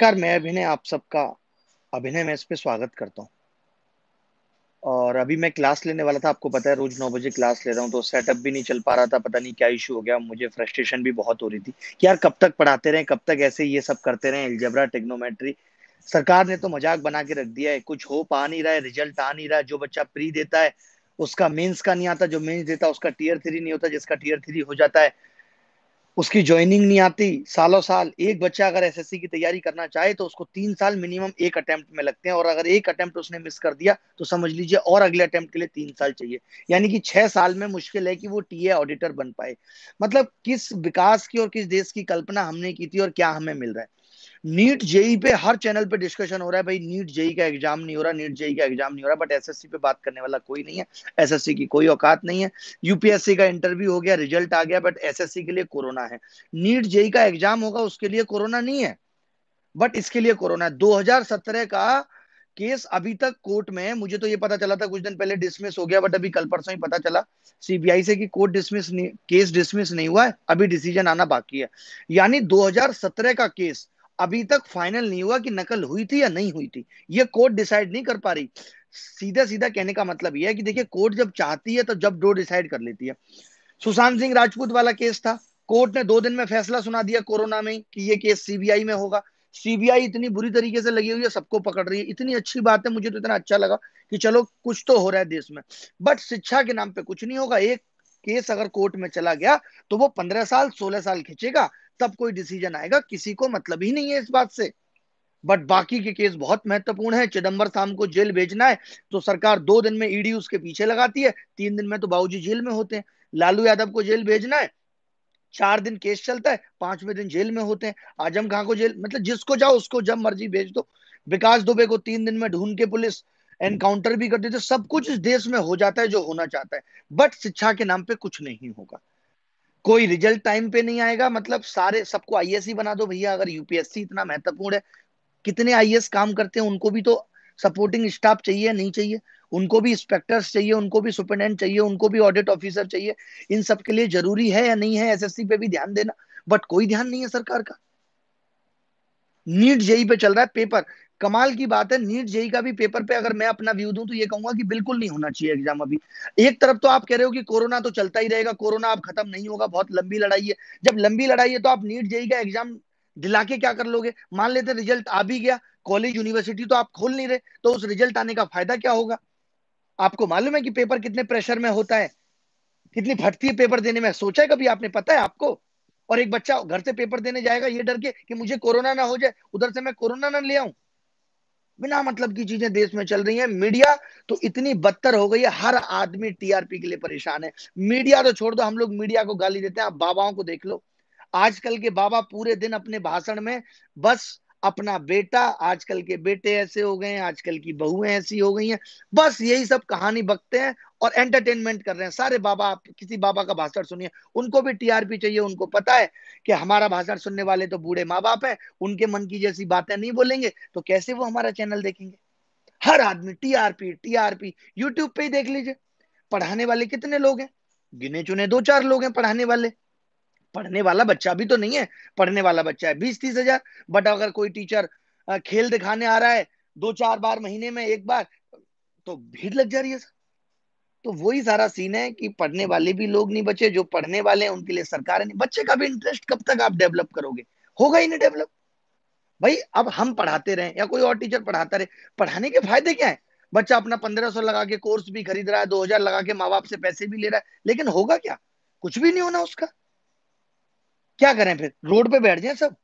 नमस्कार, मैं अभिनय, आप सबका अभिनय मैं इस पे स्वागत करता हूँ। और अभी मैं क्लास लेने वाला था, आपको पता है, रोज नौ बजे क्लास ले रहा हूँ तो सेटअप भी नहीं चल पा रहा था, पता नहीं क्या इशू हो गया, मुझे फ्रस्ट्रेशन भी बहुत हो रही थी। कि यार, कब तक पढ़ाते रहे, कब तक ऐसे ये सब करते रहे एल्जेब्रा टेक्नोमेट्री सरकार ने तो मज़ाक बना के रख दिया है, कुछ हो पा नहीं रहा है रिज़ल्ट आ नहीं रहा है, जो बच्चा प्री देता है, उसका मेंस का नहीं आता, जो मेंस देता है, उसका टीयर थ्री नहीं होता, जिसका टीयर थ्री हो जाता है। उसकी ज्वाइनिंग नहीं आती, सालों साल, एक बच्चा अगर एसएससी की तैयारी करना चाहे तो उसको तीन साल मिनिमम एक अटेम्प्ट में लगते हैं और अगर एक अटेम्प्ट उसने मिस कर दिया तो समझ लीजिए और अगले अटेम्प्ट के लिए तीन साल चाहिए। यानी कि छह साल में मुश्किल है कि वो टीए ऑडिटर बन पाए। मतलब किस विकास की और किस देश की कल्पना हमने की थी और क्या हमें मिल रहा है? नीट जेई पे हर चैनल पे डिस्कशन हो रहा है भाई, नीट जेई का एग्ज़ाम नहीं हो रहा, नीट जेई का एग्ज़ाम नहीं हो रहा बट एसएससी पे बात करने वाला कोई नहीं है एसएससी की कोई औकात नहीं है। यूपीएससी का इंटरव्यू हो गया रिज़ल्ट आ गया बट एसएससी के लिए कोरोना है। नीट जेई का एग्ज़ाम होगा, उसके लिए कोरोना नहीं है बट इसके लिए कोरोना है। दो का केस अभी तक कोर्ट में मुझे तो ये पता चला था, कुछ दिन पहले डिसमिस हो गया बट अभी कल परसों ही पता चला। सीबीआई से कि कोर्ट डिसमिस केस डिसमिस नहीं हुआ है, अभी डिसीज़न आना बाकी है। यानी 2017 का केस अभी तक फाइनल नहीं हुआ कि नकल हुई थी या नहीं हुई थी। ये कोर्ट डिसाइड नहीं कर पा रही। सीधा सीधा कहने का मतलब यह है कि देखिए कोर्ट जब चाहती है तो जब दो डिसाइड कर लेती है। सुशांत सिंह राजपूत वाला केस था। कोर्ट ने दो दिन में फैसला सुना दिया कोरोना में कि ये केस सीबीआई में होगा। सीबीआई इतनी बुरी तरीके से लगी हुई है, सबको पकड़ रही है। इतनी अच्छी बात है, मुझे तो इतना अच्छा लगा कि चलो, कुछ तो हो रहा है देश में। बट शिक्षा के नाम पे कुछ नहीं होगा। एक केस अगर कोर्ट में चला गया तो वो पंद्रह साल, सोलह साल खींचेगा। तब कोई डिसीज़न आएगा, किसी को मतलब ही नहीं है इस बात से। बट बाकी के केस बहुत महत्वपूर्ण है। चिदम्बर साम को जेल भेजना है तो सरकार दो दिन में ईडी उसके पीछे लगाती है, तीन दिन में तो बाबूजी जेल में होते हैं। लालू यादव को जेल भेजना है, चार दिन केस चलता है, पाँचवें दिन जेल में होते हैं। आज़म खां को जेल मतलब जिसको जाओ, उसको जब मर्ज़ी भेज दो। विकास दुबे को तीन दिन में ढूंढ के पुलिस एनकाउंटर भी कर देते सब कुछ इस देश में हो जाता है, जो होना चाहता है। बट शिक्षा के नाम पे कुछ नहीं होगा। कोई रिज़ल्ट टाइम पे नहीं आएगा मतलब सारे, सबको आईएएस ही बना दो भैया, अगर यूपीएससी इतना महत्वपूर्ण है। कितने आईएएस काम करते हैं, उनको भी तो सपोर्टिंग स्टाफ चाहिए, नहीं चाहिए। उनको भी इंस्पेक्टर्स चाहिए, उनको भी सुपरिटेंडेंट चाहिए, उनको भी ऑडिट ऑफिसर चाहिए। इन सब के लिए ज़रूरी है या नहीं है एसएससी पे भी ध्यान देना। बट कोई ध्यान नहीं है सरकार का। नीट जेई पे चल रहा है पेपर कमाल की बात है नीट जेई का भी पेपर पे अगर मैं अपना व्यू दूँ तो ये कहूँगा कि बिल्कुल नहीं होना चाहिए एग्ज़ाम अभी। एक तरफ़ तो आप कह रहे हो कि कोरोना तो चलता ही रहेगा, कोरोना अब खत्म नहीं होगा, बहुत लंबी लड़ाई है। जब लंबी लड़ाई है तो आप नीट जेई का एग्ज़ाम दिला के क्या कर लोगे? मान लेते रिज़ल्ट आ भी गया कॉलेज यूनिवर्सिटी तो आप खोल नहीं रहे तो उस रिज़ल्ट आने का फ़ायदा क्या होगा? आपको मालूम है कि पेपर कितने प्रेशर में होता है? कितनी फटती है पेपर देने में? सोचा है कभी आपने? पता है आपको? और एक बच्चा घर से पेपर देने जाएगा, ये डर के कि मुझे कोरोना ना हो जाए, उधर से मैं कोरोना ना ले आऊँ। बिना मतलब की चीज़ें देश में चल रही हैं। मीडिया तो इतनी बदतर हो गई है, हर आदमी टीआरपी के लिए परेशान है। मीडिया तो छोड़ दो, हम लोग मीडिया को गाली देते हैं, आप बाबाओं को देख लो। आजकल के बाबा पूरे दिन अपने भाषण में बस अपना बेटा, आजकल के बेटे ऐसे हो गए हैं, आजकल की बहुएँ ऐसी हो गई हैं। बस यही सब कहानी बकते हैं और एंटरटेनमेंट कर रहे हैं। सारे बाबा, आप किसी बाबा का भाषण सुनिए। उनको भी टीआरपी चाहिए, उनको पता है कि हमारा भाषण सुनने वाले तो बूढ़े माँ बाप है, उनके मन की जैसी बातें नहीं बोलेंगे तो कैसे वो हमारा चैनल देखेंगे? हर आदमी टीआरपी टीआरपी यूट्यूब पे देख लीजिए। पढ़ाने वाले कितने लोग हैं? गिने चुने दो चार लोग हैं पढ़ाने वाले। पढ़ने वाला बच्चा भी तो नहीं है, पढ़ने वाला बच्चा है बीस तीस हज़ार। बट अगर कोई टीचर खेल दिखाने आ रहा है दो चार बार महीने में एक बार तो भीड़ लग जा रही है तो वही सारा सीन है कि पढ़ने वाले भी लोग नहीं बचे, जो पढ़ने वाले हैं, उनके लिए सरकार नहीं बच्चे का भी इंटरेस्ट कब तक आप डेवलप करोगे? होगा ही नहीं डेवलप भाई, अब हम पढ़ाते रहे, या कोई और टीचर पढ़ाता रहे, पढ़ाने के फ़ायदे क्या है? बच्चा अपना पंद्रह सौ लगा के कोर्स भी खरीद रहा है, दो हज़ार लगा के माँ बाप से पैसे भी ले रहा है, लेकिन होगा क्या? कुछ भी नहीं होना उसका। क्या करें फिर? रोड पे बैठ जाए सब?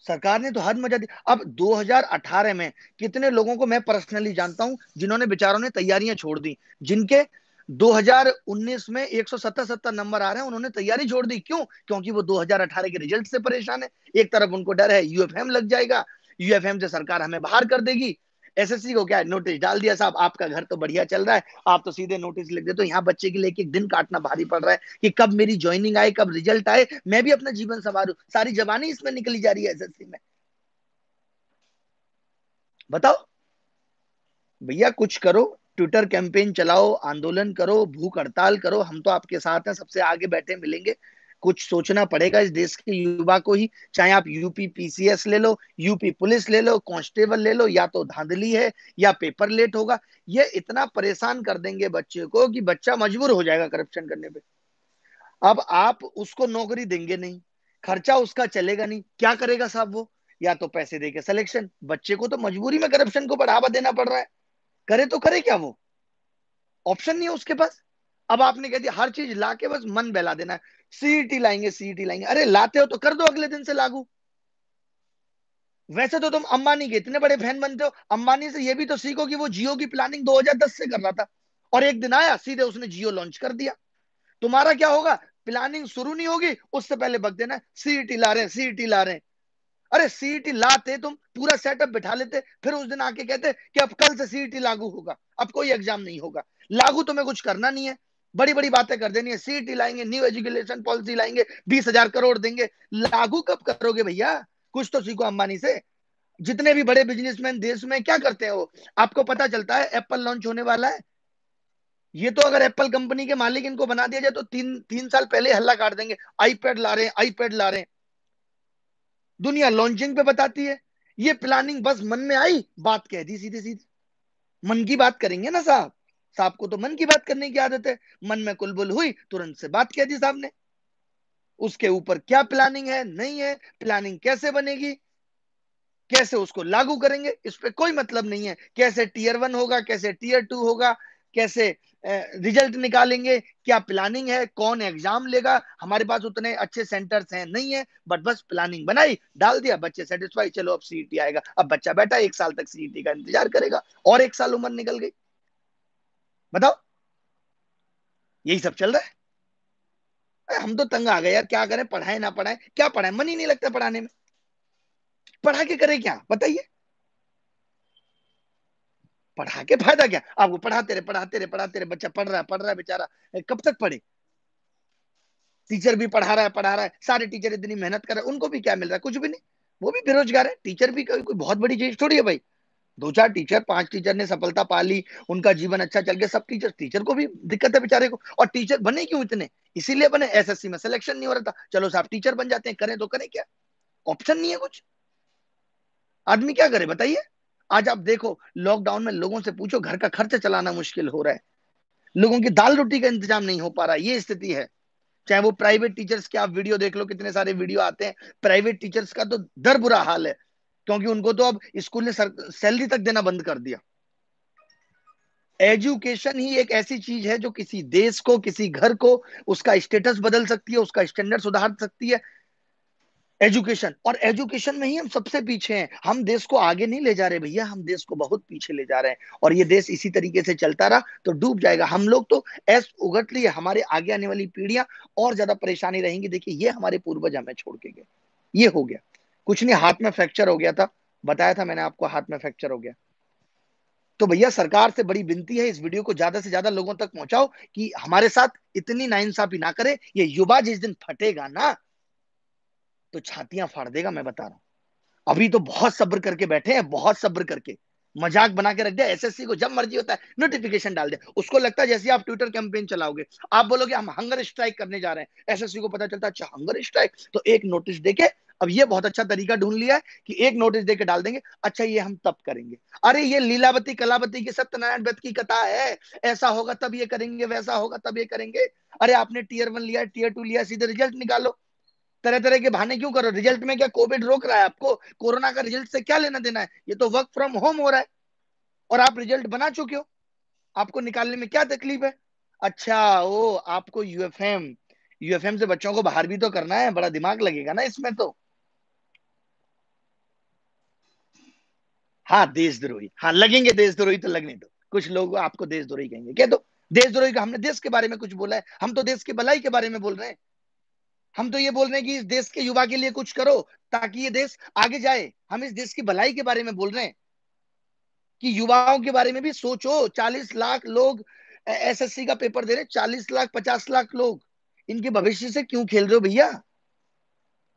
सरकार ने तो हद मज़ा दी। अब 2018 में कितने लोगों को मैं पर्सनली जानता हूँ जिन्होंने बेचारों ने तैयारियाँ छोड़ दी? जिनके 2019 में 170 सत्तर नंबर आ रहे हैं, उन्होंने तैयारी छोड़ दी। क्यों? क्योंकि वो 2018 के रिज़ल्ट से परेशान है। एक तरफ़ उनको डर है यूएफएम लग जाएगा। यूएफएम से सरकार हमें बाहर कर देगी। एसएससी को क्या नोटिस डाल दिया साहब? आपका घर तो बढ़िया चल रहा है। आप तो सीधे नोटिस लिख देते तो यहाँ बच्चे के लिए एक दिन काटना भारी पड़ रहा है कि कब मेरी ज्वाइनिंग आए, कब रिज़ल्ट आए। मैं भी अपना जीवन संवारू। सारी जवानी इसमें निकली जा रही है एसएससी में। बताओ। भैया, कुछ करो। ट्विटर कैंपेन चलाओ, आंदोलन करो, भूख हड़ताल करो। हम तो आपके साथ हैं, सबसे आगे बैठे मिलेंगे। कुछ सोचना पड़ेगा इस देश के युवा को ही। चाहे आप यूपी पीसीएस ले लो यूपी पुलिस ले लो कांस्टेबल ले लो, या तो धांधली है, या पेपर लेट होगा, ये इतना परेशान कर देंगे बच्चे को कि बच्चा मजबूर हो जाएगा करप्शन करने पे। अब आप उसको नौकरी देंगे नहीं, खर्चा उसका चलेगा नहीं, क्या करेगा साहब वो? या तो पैसे दे के सिलेक्शन बच्चे को तो मजबूरी में करप्शन को बढ़ावा देना पड़ रहा है। करे तो करे क्या वो? ऑप्शन नहीं है उसके पास। अब आपने कह दिया, हर चीज़ ला के बस मन बहला देना है। सीईटी लाएँगे सीईटी लाएँगे। अरे, लाते हो तो कर दो अगले दिन से लागू। वैसे तो तुम अंबानी के इतने बड़े फ़ैन बनते हो। अंबानी से ये भी तो सीखो कि वो जियो की प्लानिंग 2010 से कर रहा था। और एक दिन आया, सीधे उसने जियो लॉन्च कर दिया। तुम्हारा क्या होगा? प्लानिंग शुरू नहीं होगी, उससे पहले बग देना सीईटी ला रहे हैं सीईटी ला रहे अरे सीईटी लाते तुम, पूरा सेटअप बिठा लेते, फिर उस दिन आके कहते कि अब कल से सीईटी लागू होगा। अब कोई एग्ज़ाम नहीं होगा। लागू तुम्हें कुछ करना नहीं है। बड़ी बड़ी बातें कर देनी है। सीईटी लाएँगे न्यू एजुकेशन पॉलिसी लाएँगे, बीस हज़ार करोड़ देंगे। लागू कब करोगे भैया? कुछ तो सीखो अंबानी से। जितने भी बड़े बिजनेसमैन देश में क्या करते हैं वो? आपको पता चलता है एप्पल लॉन्च होने वाला है। ये तो अगर एप्पल कंपनी के मालिक इनको बना दिया जाए तो तीन तीन साल पहले हल्ला काट देंगे। आईपैड ला रहे हैं आईपैड ला रहे हैं। दुनिया लॉन्चिंग पे बताती है। ये प्लानिंग बस मन में आई, बात कह दी सीधे सीधे मन की बात करेंगे ना साहब। साहब को तो मन की बात करने की आदत है। मन में कुलबुल हुई, तुरंत से बात कह दी साहब ने। उसके ऊपर क्या प्लानिंग है, नहीं है प्लानिंग कैसे बनेगी? कैसे उसको लागू करेंगे? इस पर कोई मतलब नहीं है। कैसे टीयर वन होगा, कैसे टीयर टू होगा, कैसे रिज़ल्ट निकालेंगे, क्या प्लानिंग है, कौन एग्ज़ाम लेगा? हमारे पास उतने अच्छे सेंटर्स हैं, नहीं है बट बस प्लानिंग बनाई, डाल दिया। बच्चे सेटिस्फाई चलो अब सीईटी आएगा। अब बच्चा बैठा, एक साल तक सीईटी का इंतज़ार करेगा, और एक साल उम्र निकल गई। बताओ। यही सब चल रहा है? हम तो तंग आ गए यार, क्या करें, पढ़ाए ना पढ़ाए, क्या पढ़ाए? मन ही नहीं लगता पढ़ाने में। पढ़ा के करे क्या? बताइए। पढ़ा के फ़ायदा क्या? आपको पढ़ाते रहे पढ़ाते रहे पढ़ाते रहे, बच्चा पढ़ रहा है, पढ़ रहा है बेचारा। कब तक पढ़े? टीचर भी पढ़ा रहा है, पढ़ा रहा है। सारे टीचर इतनी मेहनत कर रहे हैं, उनको भी क्या मिल रहा है? कुछ भी नहीं। वो भी बेरोजगार है। टीचर भी कोई बहुत बड़ी चीज़ थोड़ी है भाई। दो चार टीचर पाँच टीचर ने सफलता पा ली, उनका जीवन अच्छा चल गया, सब टीचर टीचर को भी दिक्कत है बेचारे को, और टीचर बने क्यों इतने? इसीलिए बने एसएससी में सिलेक्शन नहीं हो रहा था। चलो साहब टीचर बन जाते हैं, करें तो करें क्या? ऑप्शन नहीं है कुछ। आदमी क्या करे, बताइए? आज आप देखो लॉकडाउन में लोगों से पूछो, घर का खर्च चलाना मुश्किल हो रहा है। लोगों की दाल रोटी का इंतज़ाम नहीं हो पा रहा, ये स्थिति है। चाहे वो प्राइवेट टीचर्स के आप वीडियो देख लो, कितने सारे वीडियो आते हैं। प्राइवेट टीचर्स का तो दर बुरा हाल है। क्योंकि उनको तो अब स्कूल ने सैलरी तक देना बंद कर दिया। एजुकेशन ही एक ऐसी चीज़ है जो किसी देश को, किसी घर को, उसका स्टेटस बदल सकती है, उसका स्टैंडर्ड सुधार सकती है। एजुकेशन और एजुकेशन में ही हम सबसे पीछे हैं। हम देश को आगे नहीं ले जा रहे भैया, हम देश को बहुत पीछे ले जा रहे हैं। और ये देश इसी तरीके से चलता रहा तो डूब जाएगा। हम लोग तो ऐस उगट लिए, हमारे आगे आने वाली पीढ़ियाँ और ज़्यादा परेशानी रहेंगी। देखिए, ये हमारे पूर्वज हमें छोड़ के गए। ये हो गया। कुछ नहीं, हाथ में फ्रैक्चर हो गया था। बताया था मैंने आपको, हाथ में फ्रैक्चर हो गया। तो भैया, सरकार से बड़ी विनती है, इस वीडियो को ज़्यादा से ज़्यादा लोगों तक पहुंचाओ कि हमारे साथ इतनी नाइंसाफी ना करे। ये युवा जिस दिन फटेगा ना तो छातियाँ फाड़ देगा, मैं बता रहा हूँ। अभी तो बहुत सब्र करके बैठे हैं, बहुत सब्र करके। मज़ाक बना के रख दिया एसएससी को जब मर्ज़ी होता है नोटिफिकेशन डाल दे उसको लगता है जैसे आप ट्विटर कैंपेन चलाओगे, आप बोलोगे हम हंगर स्ट्राइक करने जा रहे हैं। एसएससी को पता चलता है अच्छा हंगर स्ट्राइक तो एक नोटिस देके अब ये बहुत अच्छा तरीका ढूंढ लिया है कि एक नोटिस देके डाल देंगे अच्छा ये हम तब करेंगे। अरे ये लीलावती, कलावती की सत्यनारायण व्रत की कथा है, ऐसा होगा तब ये करेंगे, वैसा होगा तब ये करेंगे। अरे आपने टीयर वन लिया टीयर टू लिया, सीधे रिज़ल्ट निकालो। तरह तरह के बहाने क्यों करो? रिज़ल्ट में क्या कोविड रोक रहा है आपको? कोरोना का रिज़ल्ट से क्या लेना देना है? ये तो वर्क फ्रॉम होम हो रहा है। और आप रिज़ल्ट बना चुके हो। आपको निकालने में क्या तकलीफ़ है? अच्छा ओ, आपको यूएफएम यूएफएम से बच्चों को बाहर भी तो करना है, बड़ा दिमाग लगेगा ना इसमें तो। हाँ देशद्रोही। हाँ लगेंगे देशद्रोही तो लगने दो। कुछ लोग आपको देशद्रोही कहेंगे। क्या तो देशद्रोही का हमने देश के बारे में कुछ बोला है। हम तो देश की भलाई के बारे में बोल रहे हैं। हम तो ये बोल रहे हैं कि इस देश के युवा के लिए कुछ करो ताकि ये देश आगे जाए। हम इस देश की भलाई के बारे में बोल रहे हैं। कि युवाओं के बारे में भी सोचो। चालीस लाख लोग एसएससी का पेपर दे रहे चालीस लाख, पचास लाख लोग। इनके भविष्य से क्यों खेल रहे हो भैया?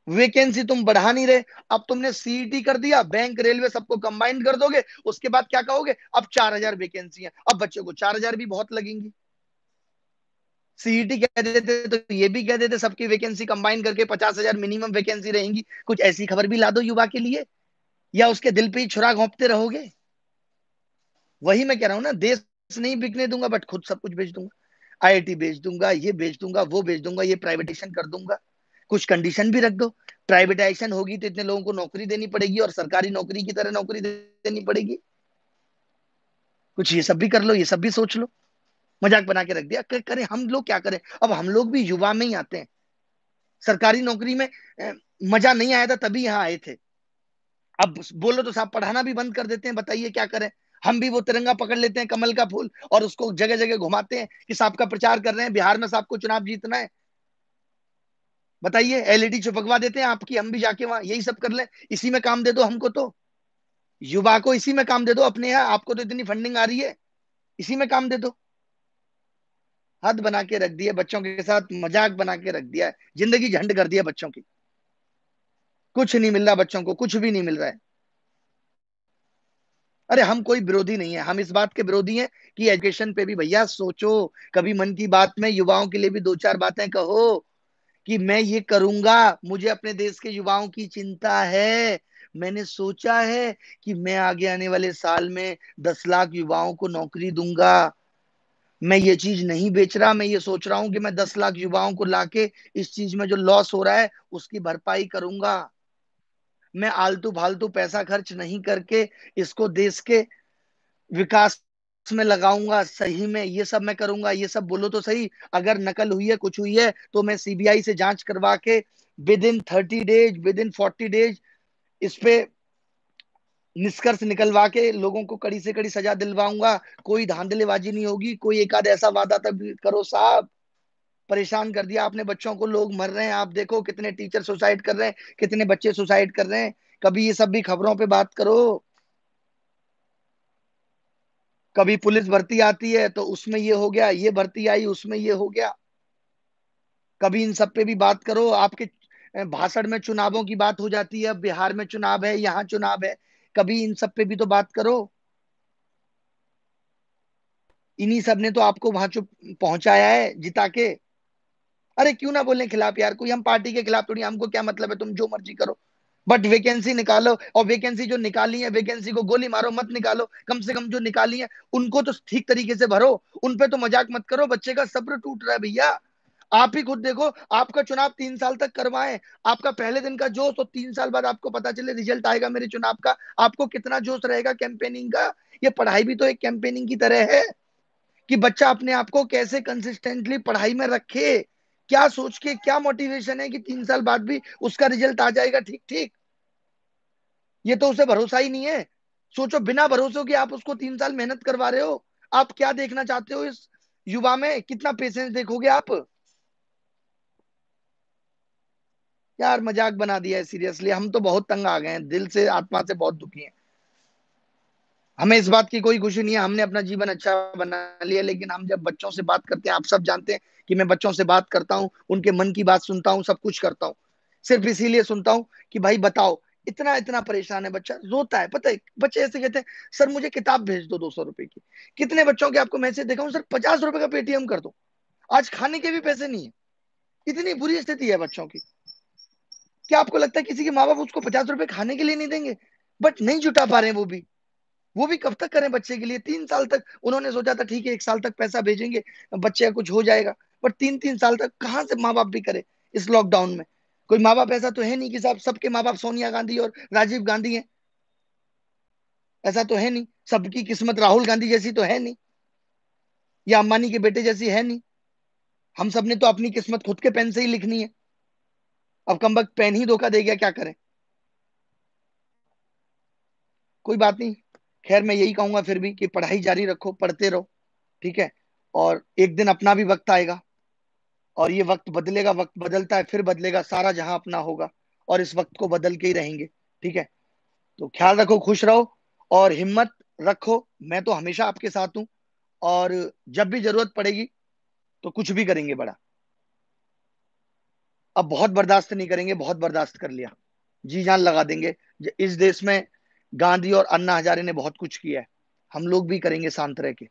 वैकेंसी तुम बढ़ा नहीं रहे। अब तुमने सीईटी कर दिया बैंक रेलवे सबको कंबाइन कर दोगे, उसके बाद क्या कहोगे? अब चार हज़ार वैकेंसी है। अब बच्चों को चार हज़ार भी बहुत लगेंगी। सीईटी कह देते तो ये भी कह देते, सबकी वैकेंसी कंबाइन करके पचास हज़ार मिनिमम वैकेंसी रहेंगी। कुछ ऐसी खबर भी ला दो युवा के लिए, या उसके दिल पे ही छुरा घोंपते रहोगे। वही मैं कह रहा हूँ ना, देश नहीं बिकने दूँगा बट खुद सब कुछ बेच दूँगा। आईआईटी बेच दूँगा, ये बेच दूँगा, वो बेच दूँगा, ये प्राइवेटेशन कर दूँगा। कुछ कंडीशन भी रख दो। प्राइवेटाइजेशन होगी तो इतने लोगों को नौकरी देनी पड़ेगी और सरकारी नौकरी की तरह नौकरी देनी पड़ेगी। कुछ ये सब भी कर लो, ये सब भी सोच लो। मज़ाक बना के रख दिया। करें, हम लोग क्या करें? अब हम लोग भी युवा में ही आते हैं। सरकारी नौकरी में मज़ा नहीं आया था तभी यहाँ आए थे। अब बोलो तो साहब, पढ़ाना भी बंद कर देते हैं, बताइए क्या करें? हम भी वो तिरंगा पकड़ लेते हैं, कमल का फूल, और उसको जगह जगह घुमाते हैं कि साहब का प्रचार कर रहे हैं, बिहार में साहब को चुनाव जीतना है। बताइए एलईडी चुपकवा देते हैं, आपकी हम भी जाके वहाँ यही सब कर ले। इसी में काम दे दो हमको तो। युवा को इसी में काम दे दो अपने यहाँ, आपको तो इतनी फंडिंग आ रही है। इसी में काम दे दो। हद बना के रख दिया, बच्चों के साथ मज़ाक बना के रख दिया ज़िंदगी झंड कर दिया बच्चों की। कुछ नहीं मिल रहा बच्चों को, कुछ भी नहीं मिल रहा है। अरे, हम कोई विरोधी नहीं है। हम इस बात के विरोधी हैं कि एजुकेशन पे भी भैया सोचो। कभी मन की बात में युवाओं के लिए भी दो चार बातें कहो। कि मैं ये करूँगा। मुझे अपने देश के युवाओं की चिंता है। मैंने सोचा है कि मैं आगे आने वाले साल में दस लाख युवाओं को नौकरी दूँगा। मैं ये चीज़ नहीं बेच रहा। मैं ये सोच रहा हूँ कि मैं दस लाख युवाओं को लाके इस चीज़ में जो लॉस हो रहा है, उसकी भरपाई करूँगा। मैं आलतू फालतू पैसा खर्च नहीं करके इसको देश के विकास में लगाऊँगा, सही में ये सब मैं करूँगा, ये सब बोलो तो सही। अगर नकल हुई है, कुछ हुई है तो मैं सीबीआई से जाँच करवा के within thirty days within forty days इस पे निष्कर्ष निकलवा के लोगों को कड़ी से कड़ी सजा दिलवाऊँगा। कोई धांधलेबाजी नहीं होगी, कोई एक आध ऐसा वादा तब करो साहब। परेशान कर दिया आपने बच्चों को, लोग मर रहे हैं। आप देखो कितने टीचर सुसाइड कर रहे हैं, कितने बच्चे सुसाइड कर रहे हैं। कभी ये सब भी खबरों पे बात करो। कभी पुलिस भर्ती आती है तो उसमें ये हो गया, ये भर्ती आई, उसमें ये हो गया। कभी इन सब पे भी बात करो, आपके भाषण में चुनावों की बात हो जाती है, बिहार में चुनाव है, यहाँ चुनाव है, कभी इन सब पे भी तो बात करो। इन्हीं सबने तो आपको वहाँ चुप, पहुँचाया है, जिता के। अरे क्यों ना बोले खिलाफ, यार, कोई हम पार्टी के खिलाफ थोड़ी, हमको क्या मतलब है, तुम जो मर्ज़ी करो। बट वैकेंसी निकालो और वैकेंसी जो निकाली है वैकेंसी को गोली मारो, मत निकालो। कम से कम जो निकाली है, उनको तो ठीक तरीके से भरो। उन पे तो मज़ाक मत करो, बच्चे का सब्र टूट रहा है भैया। आप ही खुद देखो, आपका चुनाव तीन साल तक करवाए। आपका पहले दिन का जोश और तीन साल बाद आपको पता चले रिज़ल्ट आएगा मेरे चुनाव का। आपको कितना जोश रहेगा कैंपेनिंग का? ये पढ़ाई भी तो एक कैंपेनिंग की तरह है। कि बच्चा अपने आप को कैसे कंसिस्टेंटली पढ़ाई में रखे? क्या सोच के, क्या मोटिवेशन है कि तीन साल बाद भी उसका रिज़ल्ट आ जाएगा ठीक ठीक ये तो उसे भरोसा ही नहीं है। सोचो, बिना भरोसे कि आप उसको तीन साल मेहनत करवा रहे हो। आप क्या देखना चाहते हो इस युवा में? कितना पेशेंस देखोगे आप? यार, मज़ाक बना दिया है सीरियसली हम तो बहुत तंग आ गए हैं। दिल से, आत्मा से बहुत दुखी हैं। हमें इस बात की कोई खुशी नहीं है। हमने अपना जीवन अच्छा बना लिया, लेकिन हम जब बच्चों से बात करते हैं, आप सब जानते हैं कि मैं बच्चों से बात करता हूँ, उनके मन की बात सुनता हूँ, सब कुछ करता हूँ। सिर्फ़ इसीलिए सुनता हूँ कि, भाई, बताओ इतना इतना परेशान है बच्चा, रोता है। पता है, बच्चे ऐसे कहते हैं, सर, मुझे किताब भेज दो सौ रुपए की। कितने बच्चों के आपको मैसेज देखा सर, पचास रुपए का पेटीएम कर दो। आज खाने के भी पैसे नहीं है। इतनी बुरी स्थिति है बच्चों की। क्या आपको लगता है किसी के माँ बाप उसको पचास रुपए खाने के लिए नहीं देंगे? बट नहीं जुटा पा रहे हैं वो भी। वो भी कब तक करें बच्चे के लिए? तीन साल तक उन्होंने सोचा था, ठीक है, एक साल तक पैसा भेजेंगे, बच्चे का कुछ हो जाएगा। पर तीन तीन साल तक कहाँ से माँ बाप भी करे इस लॉकडाउन में? कोई माँ बाप ऐसा तो है नहीं कि साहब सबके माँ बाप सोनिया गांधी और राजीव गांधी हैं। ऐसा तो है नहीं। सबकी किस्मत राहुल गांधी जैसी तो है नहीं। या अंबानी के बेटे जैसी है नहीं। हम सबने तो अपनी किस्मत खुद के पेन से ही लिखनी है। अब कम वक्त पेन ही धोखा दे गया, क्या करें? कोई बात नहीं। खैर, मैं यही कहूँगा फिर भी कि पढ़ाई जारी रखो, पढ़ते रहो, ठीक है? और एक दिन अपना भी वक्त आएगा। और ये वक्त बदलेगा, वक्त बदलता है, फिर बदलेगा, सारा जहाँ अपना होगा और इस वक्त को बदल के ही रहेंगे, ठीक है? तो ख्याल रखो, खुश रहो और हिम्मत रखो। मैं तो हमेशा आपके साथ हूँ और जब भी ज़रूरत पड़ेगी तो कुछ भी करेंगे बड़ा। अब बहुत बर्दाश्त नहीं करेंगे, बहुत बर्दाश्त कर लिया। जी जान लगा देंगे। इस देश में गांधी और अन्ना हजारे ने बहुत कुछ किया है। हम लोग भी करेंगे शांत रह के।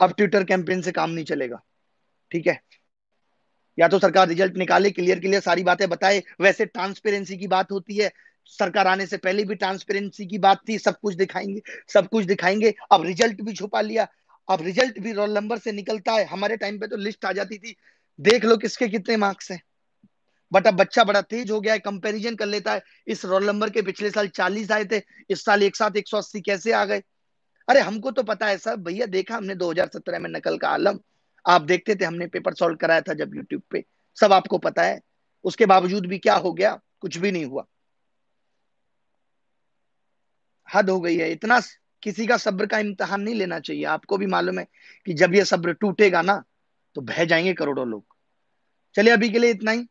अब ट्विटर कैंपेन से काम नहीं चलेगा, ठीक है? या तो सरकार रिज़ल्ट निकाले क्लियर क्लियर सारी बातें बताए, वैसे ट्रांसपेरेंसी की बात होती है। सरकार आने से पहले भी ट्रांसपेरेंसी की बात थी, सब कुछ दिखाएँगे, सब कुछ दिखाएँगे। अब रिज़ल्ट भी छुपा लिया, अब रिज़ल्ट भी रोल नंबर से निकलता है। हमारे टाइम पे तो लिस्ट आ जाती थी। देख लो किसके कितने मार्क्स हैं। बट अब बच्चा बड़ा तेज हो गया है कंपैरिजन कर लेता है। इस रोल नंबर के पिछले साल चालीस आए थे, इस साल एक साथ एक सौ अस्सी कैसे आ गए? अरे हमको तो पता है सर, भैया देखा हमने 2017 में नकल का आलम। आप देखते थे, हमने पेपर सॉल्व कराया था जब यूट्यूब पे। सब आपको पता है। उसके बावजूद भी क्या हो गया? कुछ भी नहीं हुआ। हद हो गई है। इतना किसी का सब्र का इम्तहान नहीं लेना चाहिए। आपको भी मालूम है कि जब ये सब्र टूटेगा ना तो बह जाएँगे करोड़ों लोग। चलिए, अभी के लिए इतना ही।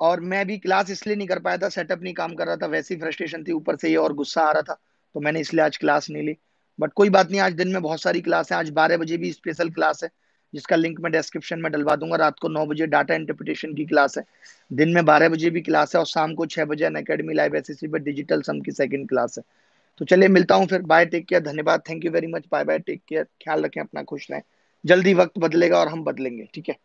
और मैं भी क्लास इसलिए नहीं कर पाया था सेटअप नहीं काम कर रहा था, वैसी फ्रस्ट्रेशन थी, ऊपर से ये और गुस्सा आ रहा था तो मैंने इसलिए आज क्लास नहीं ली। बट कोई बात नहीं, आज दिन में बहुत सारी क्लास है, आज बारह बजे भी स्पेशल क्लास है। जिसका लिंक मैं डिस्क्रिप्शन में डलवा दूँगा। रात को नौ बजे डाटा इंटरप्रिटेशन की क्लास है। दिन में बारह बजे भी क्लास है और शाम को छह बजे अकेडमी लाइव एस पर डिजिटल सम की सेकंड क्लास है। तो चलिए, मिलता हूँ फिर। बाय टेक केयर धन्यवाद। Thank you very much bye bye take care ख्याल रखें, अपना खुश रहें। जल्दी वक्त बदलेगा और हम बदलेंगे, ठीक है?